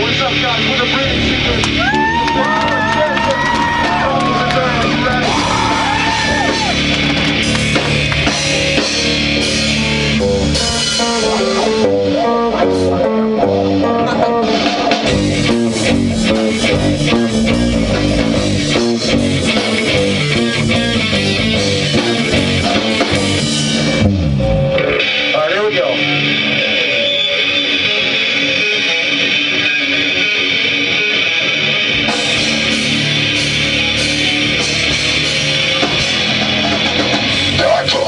what's up, guys? We're the Breathing Sequence.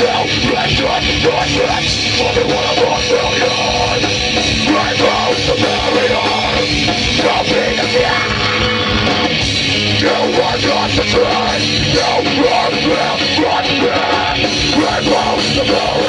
still measured Footsteps of the one above million My vows to bury on Copy the end You. are not the truth You are left but me My vows to bury